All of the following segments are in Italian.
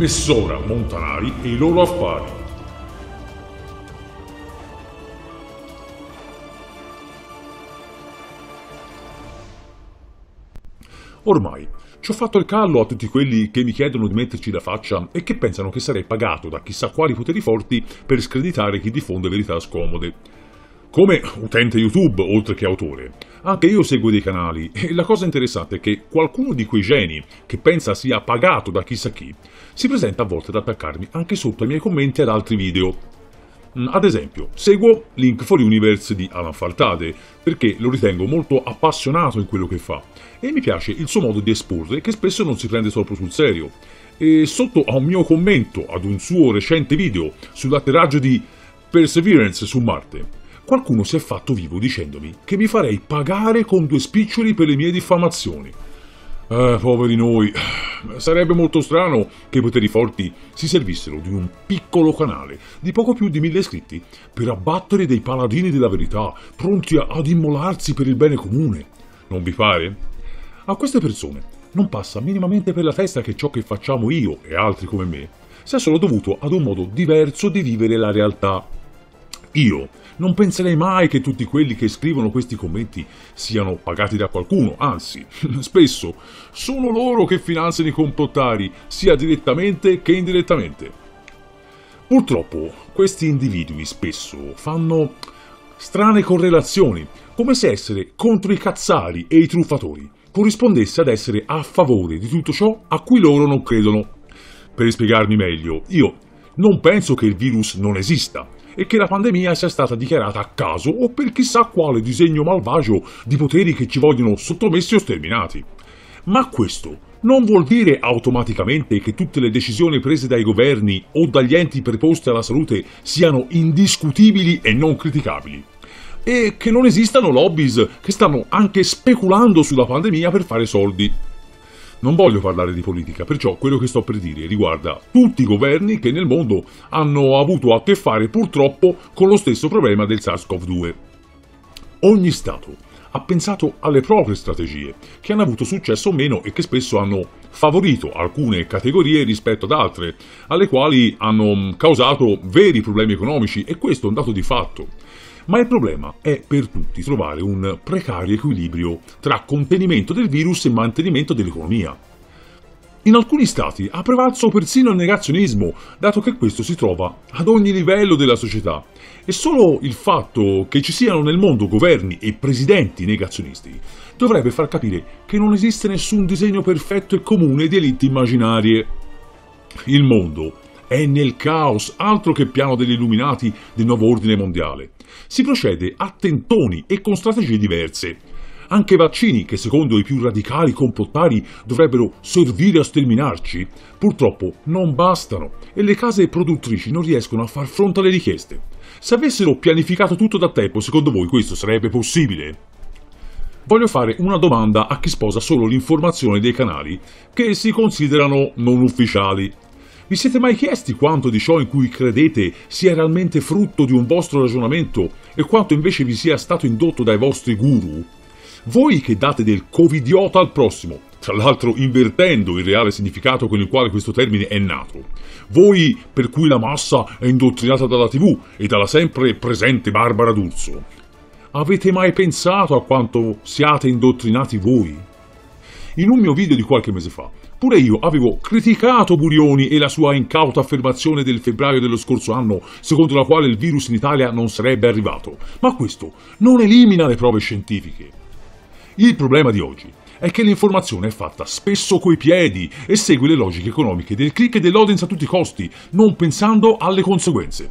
Messora Montanari e i loro affari. Ormai ci ho fatto il callo a tutti quelli che mi chiedono di metterci la faccia e che pensano che sarei pagato da chissà quali poteri forti per screditare chi diffonde verità scomode. Come utente YouTube, oltre che autore, anche io seguo dei canali e la cosa interessante è che qualcuno di quei geni che pensa sia pagato da chissà chi si presenta a volte ad attaccarmi anche sotto ai miei commenti ad altri video. Mm, ad esempio, seguo Link for Universe di Alan Faltade perché lo ritengo molto appassionato in quello che fa e mi piace il suo modo di esporre che spesso non si prende troppo sul serio. E sotto a un mio commento ad un suo recente video sull'atterraggio di Perseverance su Marte, qualcuno si è fatto vivo dicendomi che mi farei pagare con due spiccioli per le mie diffamazioni. Eh, poveri noi. Sarebbe molto strano che i poteri forti si servissero di un piccolo canale di poco più di mille iscritti per abbattere dei paladini della verità, pronti ad immolarsi per il bene comune. Non vi pare? A queste persone non passa minimamente per la testa che ciò che facciamo io e altri come me sia solo dovuto ad un modo diverso di vivere la realtà. Io non penserei mai che tutti quelli che scrivono questi commenti siano pagati da qualcuno, anzi, spesso sono loro che finanziano i complottari, sia direttamente che indirettamente. Purtroppo questi individui spesso fanno strane correlazioni, come se essere contro i cazzari e i truffatori corrispondesse ad essere a favore di tutto ciò a cui loro non credono. Per spiegarmi meglio, io non penso che il virus non esista, e che la pandemia sia stata dichiarata a caso o per chissà quale disegno malvagio di poteri che ci vogliono sottomessi o sterminati. Ma questo non vuol dire automaticamente che tutte le decisioni prese dai governi o dagli enti preposti alla salute siano indiscutibili e non criticabili. E che non esistano lobbies che stanno anche speculando sulla pandemia per fare soldi. Non voglio parlare di politica, perciò quello che sto per dire riguarda tutti i governi che nel mondo hanno avuto a che fare purtroppo con lo stesso problema del SARS-CoV-2. Ogni Stato ha pensato alle proprie strategie, che hanno avuto successo o meno e che spesso hanno favorito alcune categorie rispetto ad altre, alle quali hanno causato veri problemi economici e questo è un dato di fatto. Ma il problema è per tutti trovare un precario equilibrio tra contenimento del virus e mantenimento dell'economia. In alcuni stati ha prevalso persino il negazionismo, dato che questo si trova ad ogni livello della società, e solo il fatto che ci siano nel mondo governi e presidenti negazionisti dovrebbe far capire che non esiste nessun disegno perfetto e comune di elite immaginarie. Il mondo è nel caos, altro che piano degli illuminati del nuovo ordine mondiale. Si procede a tentoni e con strategie diverse. Anche vaccini, che secondo i più radicali complottari dovrebbero servire a sterminarci, purtroppo non bastano e le case produttrici non riescono a far fronte alle richieste. Se avessero pianificato tutto da tempo, secondo voi questo sarebbe possibile? Voglio fare una domanda a chi sposa solo l'informazione dei canali che si considerano non ufficiali. Vi siete mai chiesti quanto di ciò in cui credete sia realmente frutto di un vostro ragionamento e quanto invece vi sia stato indotto dai vostri guru? Voi che date del covidiota al prossimo, tra l'altro invertendo il reale significato con il quale questo termine è nato. Voi per cui la massa è indottrinata dalla tv e dalla sempre presente Barbara D'Urso. Avete mai pensato a quanto siate indottrinati voi? In un mio video di qualche mese fa Pure io avevo criticato Burioni e la sua incauta affermazione del febbraio dello scorso anno, secondo la quale il virus in Italia non sarebbe arrivato. Ma questo non elimina le prove scientifiche. Il problema di oggi è che l'informazione è fatta spesso coi piedi e segue le logiche economiche del click e dell'audience a tutti i costi, non pensando alle conseguenze.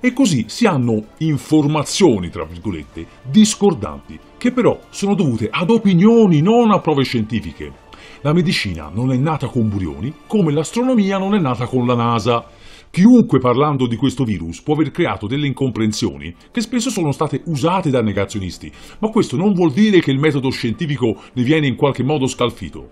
E così si hanno informazioni, tra virgolette, discordanti, che però sono dovute ad opinioni, non a prove scientifiche. La medicina non è nata con Burioni, come l'astronomia non è nata con la NASA. Chiunque parlando di questo virus può aver creato delle incomprensioni che spesso sono state usate da negazionisti, ma questo non vuol dire che il metodo scientifico ne viene in qualche modo scalfito.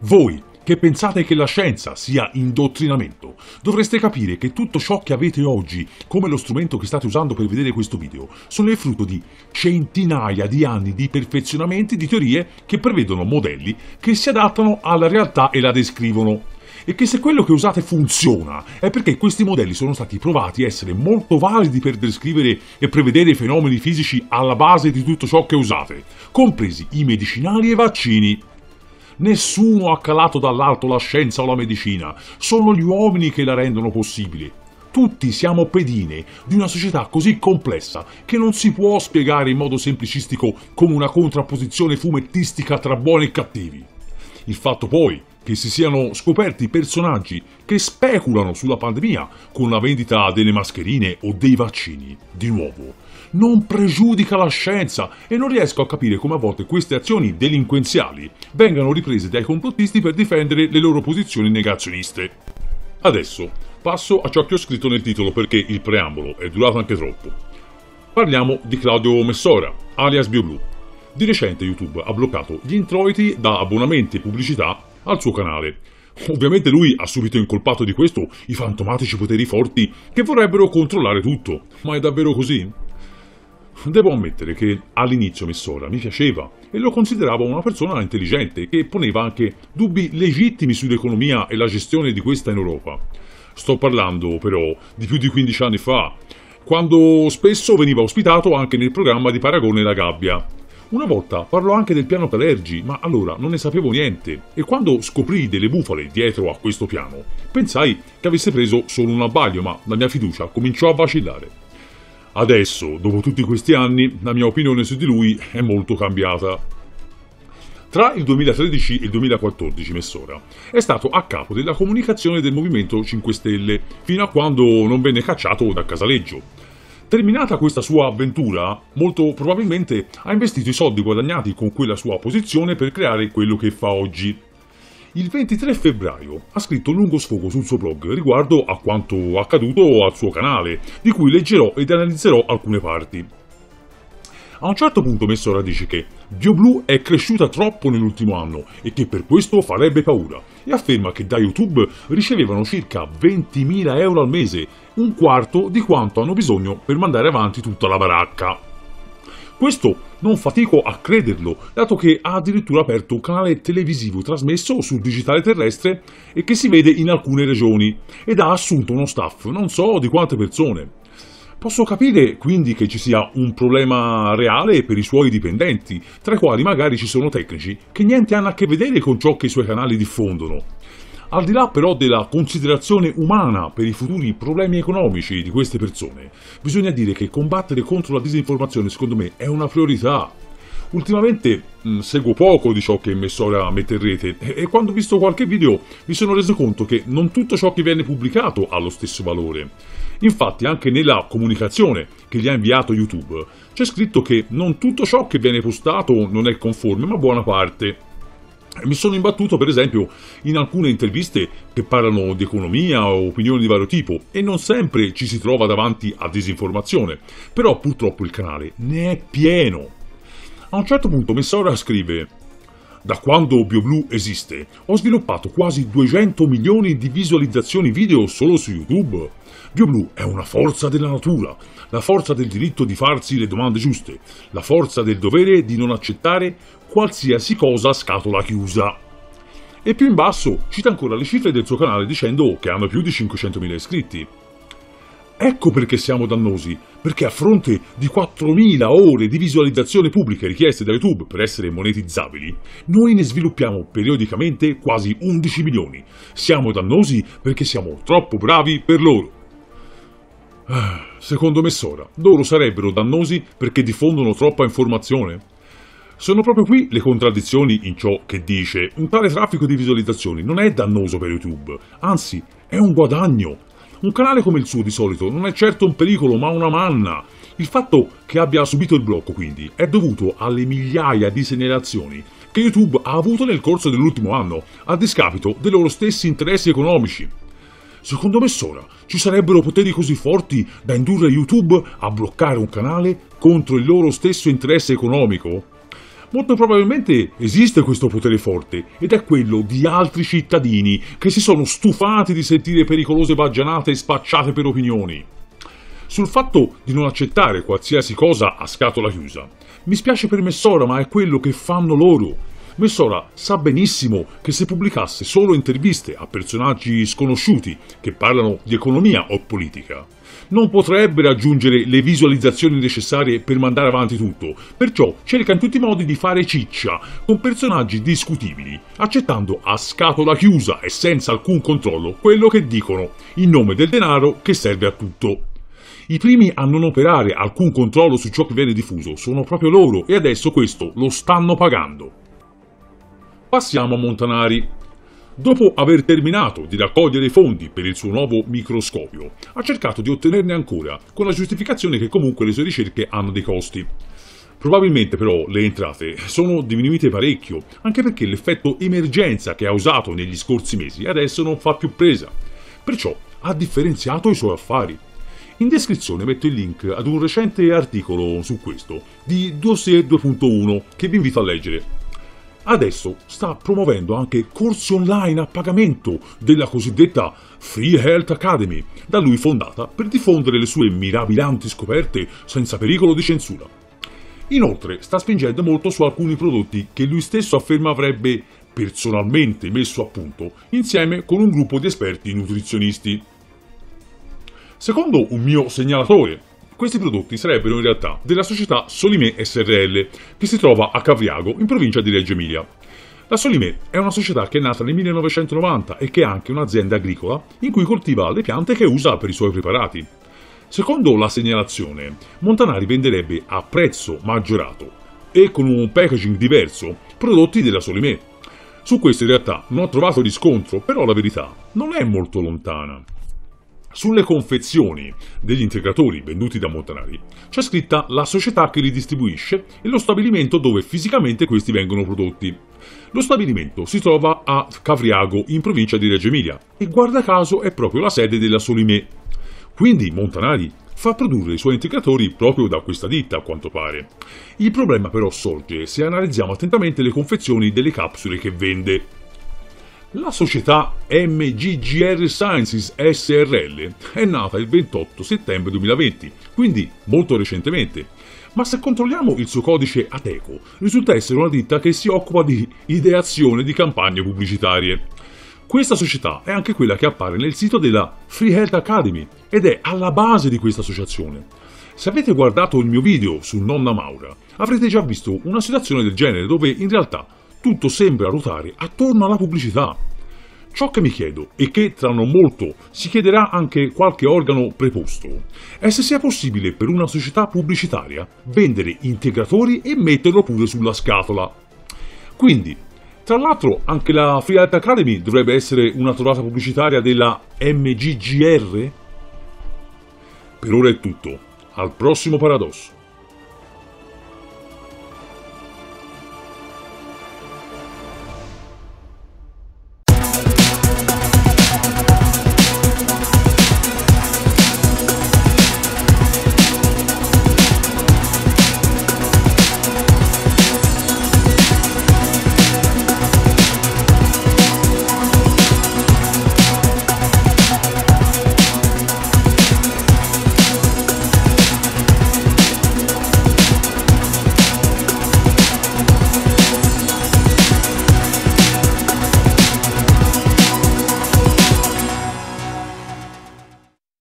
Voi, che pensate che la scienza sia indottrinamento, dovreste capire che tutto ciò che avete oggi, come lo strumento che state usando per vedere questo video, sono il frutto di centinaia di anni di perfezionamenti di teorie che prevedono modelli che si adattano alla realtà e la descrivono. e che se quello che usate funziona è perché questi modelli sono stati provati essere molto validi per descrivere e prevedere i fenomeni fisici alla base di tutto ciò che usate, compresi i medicinali e i vaccini. Nessuno ha calato dall'alto la scienza o la medicina, sono gli uomini che la rendono possibile. Tutti siamo pedine di una società così complessa che non si può spiegare in modo semplicistico come una contrapposizione fumettistica tra buoni e cattivi. Il fatto poi che si siano scoperti personaggi che speculano sulla pandemia con la vendita delle mascherine o dei vaccini, di nuovo, non pregiudica la scienza e non riesco a capire come a volte queste azioni delinquenziali vengano riprese dai complottisti per difendere le loro posizioni negazioniste. Adesso passo a ciò che ho scritto nel titolo perché il preambolo è durato anche troppo. Parliamo di Claudio Messora, alias BioBlue. Di recente YouTube ha bloccato gli introiti da abbonamenti e pubblicità al suo canale. Ovviamente lui ha subito incolpato di questo i fantomatici poteri forti che vorrebbero controllare tutto. Ma è davvero così? Devo ammettere che all'inizio Messora mi piaceva e lo consideravo una persona intelligente che poneva anche dubbi legittimi sull'economia e la gestione di questa in Europa. Sto parlando però di più di 15 anni fa, quando spesso veniva ospitato anche nel programma di Paragone La Gabbia. Una volta parlò anche del piano Talergi, ma allora non ne sapevo niente e quando scoprì delle bufale dietro a questo piano, pensai che avesse preso solo un abbaglio, ma la mia fiducia cominciò a vacillare. Adesso, dopo tutti questi anni, la mia opinione su di lui è molto cambiata. Tra il 2013 e il 2014 Messora è stato a capo della comunicazione del Movimento 5 Stelle, fino a quando non venne cacciato da Casaleggio. Terminata questa sua avventura, molto probabilmente ha investito i soldi guadagnati con quella sua posizione per creare quello che fa oggi, il 23 febbraio ha scritto un lungo sfogo sul suo blog riguardo a quanto accaduto al suo canale, di cui leggerò ed analizzerò alcune parti. A un certo punto Messora dice che BioBlue è cresciuta troppo nell'ultimo anno e che per questo farebbe paura e afferma che da YouTube ricevevano circa 20.000 euro al mese, un quarto di quanto hanno bisogno per mandare avanti tutta la baracca. Questo non fatico a crederlo, dato che ha addirittura aperto un canale televisivo trasmesso sul digitale terrestre e che si vede in alcune regioni ed ha assunto uno staff non so di quante persone. Posso capire quindi che ci sia un problema reale per i suoi dipendenti, tra i quali magari ci sono tecnici che niente hanno a che vedere con ciò che i suoi canali diffondono. Al di là però della considerazione umana per i futuri problemi economici di queste persone, bisogna dire che combattere contro la disinformazione secondo me è una priorità. Ultimamente mh, mm, seguo poco di ciò che Messora mette in rete e, e quando ho visto qualche video mi sono reso conto che non tutto ciò che viene pubblicato ha lo stesso valore. Infatti anche nella comunicazione che gli ha inviato YouTube c'è scritto che non tutto ciò che viene postato non è conforme ma buona parte. Mi sono imbattuto, per esempio, in alcune interviste che parlano di economia o opinioni di vario tipo e non sempre ci si trova davanti a disinformazione, però purtroppo il canale ne è pieno. A un certo punto Messora scrive da quando BioBlue esiste, ho sviluppato quasi 200 milioni di visualizzazioni video solo su YouTube. BioBlue è una forza della natura, la forza del diritto di farsi le domande giuste, la forza del dovere di non accettare qualsiasi cosa a scatola chiusa. E più in basso cita ancora le cifre del suo canale dicendo che hanno più di 500.000 iscritti. Ecco perché siamo dannosi, perché a fronte di 4.000 ore di visualizzazione pubblica richieste da YouTube per essere monetizzabili, noi ne sviluppiamo periodicamente quasi 11 milioni. Siamo dannosi perché siamo troppo bravi per loro. Secondo Messora, loro sarebbero dannosi perché diffondono troppa informazione? Sono proprio qui le contraddizioni in ciò che dice. Un tale traffico di visualizzazioni non è dannoso per YouTube, anzi è un guadagno. Un canale come il suo di solito non è certo un pericolo ma una manna. Il fatto che abbia subito il blocco quindi è dovuto alle migliaia di segnalazioni che YouTube ha avuto nel corso dell'ultimo anno, a discapito dei loro stessi interessi economici. Secondo Messora ci sarebbero poteri così forti da indurre YouTube a bloccare un canale contro il loro stesso interesse economico? Molto probabilmente esiste questo potere forte ed è quello di altri cittadini che si sono stufati di sentire pericolose baggianate spacciate per opinioni. Sul fatto di non accettare qualsiasi cosa a scatola chiusa. Mi spiace per Messora, ma è quello che fanno loro. Messora sa benissimo che se pubblicasse solo interviste a personaggi sconosciuti che parlano di economia o politica, non potrebbe raggiungere le visualizzazioni necessarie per mandare avanti tutto, perciò cerca in tutti i modi di fare ciccia con personaggi discutibili, accettando a scatola chiusa e senza alcun controllo quello che dicono, in nome del denaro che serve a tutto. I primi a non operare alcun controllo su ciò che viene diffuso sono proprio loro e adesso questo lo stanno pagando. Passiamo a Montanari. Dopo aver terminato di raccogliere i fondi per il suo nuovo microscopio, ha cercato di ottenerne ancora, con la giustificazione che comunque le sue ricerche hanno dei costi. Probabilmente però le entrate sono diminuite parecchio, anche perché l'effetto emergenza che ha usato negli scorsi mesi adesso non fa più presa. Perciò ha differenziato i suoi affari. In descrizione metto il link ad un recente articolo su questo di Dossier 2.1 che vi invito a leggere. Adesso sta promuovendo anche corsi online a pagamento della cosiddetta Free Health Academy, da lui fondata per diffondere le sue mirabilanti scoperte senza pericolo di censura. Inoltre sta spingendo molto su alcuni prodotti che lui stesso afferma avrebbe personalmente messo a punto insieme con un gruppo di esperti nutrizionisti. Secondo un mio segnalatore, questi prodotti sarebbero in realtà della società Solimè SRL, che si trova a Cavriago, in provincia di Reggio Emilia. La Solimè è una società che è nata nel 1990 e che è anche un'azienda agricola in cui coltiva le piante che usa per i suoi preparati. Secondo la segnalazione, Montanari venderebbe a prezzo maggiorato e con un packaging diverso prodotti della Solimè. Su questo in realtà non ho trovato riscontro, però la verità non è molto lontana. Sulle confezioni degli integratori venduti da Montanari c'è scritta la società che li distribuisce e lo stabilimento dove fisicamente questi vengono prodotti. Lo stabilimento si trova a Cavriago, in provincia di Reggio Emilia, e guarda caso è proprio la sede della Solimè. Quindi Montanari fa produrre i suoi integratori proprio da questa ditta, a quanto pare. Il problema però sorge se analizziamo attentamente le confezioni delle capsule che vende. La società MGGR Sciences SRL è nata il 28 settembre 2020, quindi molto recentemente. Ma se controlliamo il suo codice ATECO, risulta essere una ditta che si occupa di ideazione di campagne pubblicitarie. Questa società è anche quella che appare nel sito della Free Health Academy ed è alla base di questa associazione. Se avete guardato il mio video su Nonna Maura, avrete già visto una situazione del genere dove in realtà tutto sembra ruotare attorno alla pubblicità. Ciò che mi chiedo, e che tra non molto si chiederà anche qualche organo preposto, è se sia possibile per una società pubblicitaria vendere integratori e metterlo pure sulla scatola. Quindi, tra l'altro, anche la Free Art Academy dovrebbe essere una trovata pubblicitaria della MGGR? Per ora è tutto. Al prossimo paradosso.